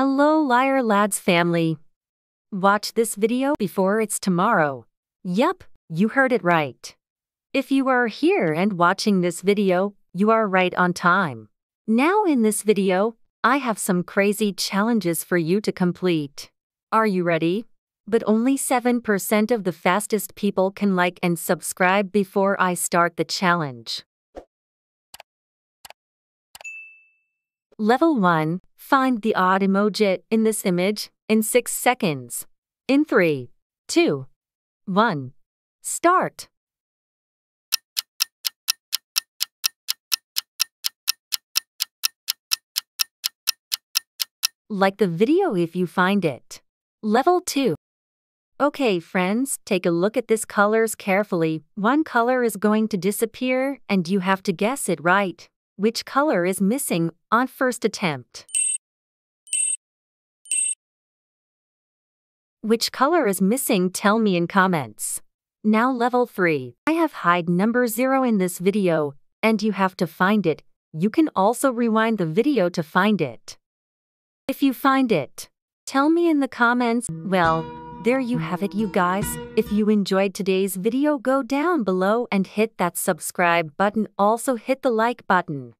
Hello Liar Lads family. Watch this video before it's tomorrow. Yup, you heard it right. If you are here and watching this video, you are right on time. Now in this video, I have some crazy challenges for you to complete. Are you ready? But only 7% of the fastest people can like and subscribe before I start the challenge. Level 1 Find the odd emoji in this image in 6 seconds. In 3, 2, 1. Start. Like the video if you find it. Level 2. Okay, friends, take a look at this colors carefully. One color is going to disappear, and you have to guess it right. Which color is missing on first attempt? Which color is missing tell me in comments. Now level 3. I have hide number 0 in this video, and you have to find it. You can also rewind the video to find it. If you find it, tell me in the comments. Well, there you have it you guys. If you enjoyed today's video go down below and hit that subscribe button also hit the like button.